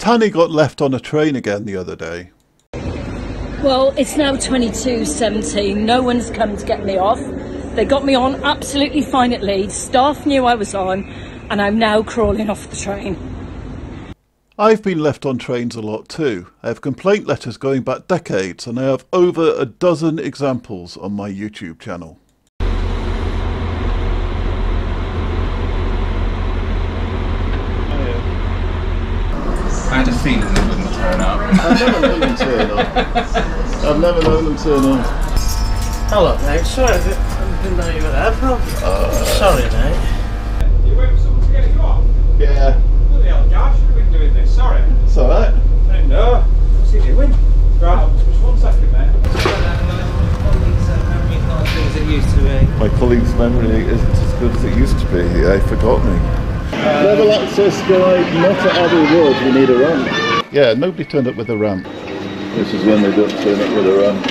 Tanni got left on a train again the other day. Well, it's now 22.17. No one's come to get me off. They got me on absolutely fine at Leeds. Staff knew I was on, and I'm now crawling off the train. I've been left on trains a lot too. I have complaint letters going back decades, and I have over a dozen examples on my YouTube channel. I had a feeling they wouldn't turn up. I've never known them turn up. I've never known them turn up. Hello, mate. Sorry, I didn't- didn't know you were there, pal. Sorry, mate. You wait for someone to get you off? Yeah, Bloody hell, Gav, should have been doing this. Sorry. it's alright. I didn't know. What's he doing? Right, just one second, mate. My colleague's memory isn't as good as it used to be. I forgot me. Level access guide, not at Abbey Wood, we need a ramp. Yeah, nobody turned up with a ramp. This is when they don't turn up with a ramp.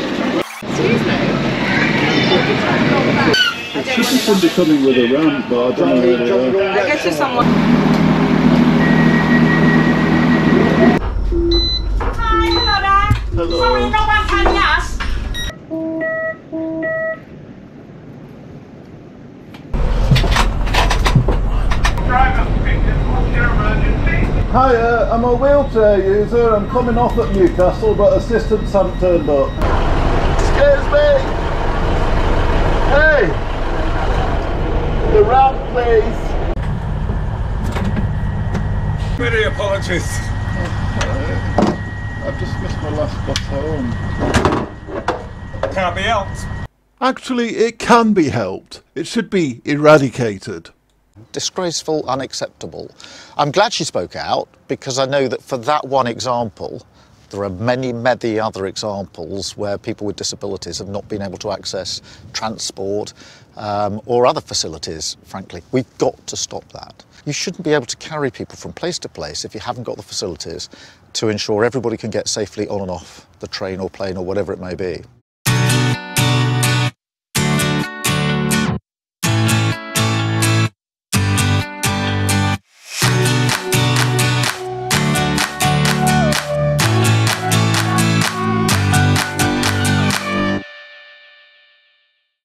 Excuse me. Should be somebody coming with a ramp, but I don't know where they are. I guess if someone. Hi, hello there. Hello. Sorry, no one can yes. Hiya, uh, I'm a wheelchair user. I'm coming off at Newcastle, but assistants haven't turned up. Excuse me. Hey, the ramp, please. Many apologies. I've just missed my last bus home. Can't be helped. Actually, it can be helped. It should be eradicated. Disgraceful, unacceptable. I'm glad she spoke out because I know that for that one example, there are many, many other examples where people with disabilities have not been able to access transport um, or other facilities, frankly. We've got to stop that. You shouldn't be able to carry people from place to place if you haven't got the facilities to ensure everybody can get safely on and off the train or plane or whatever it may be.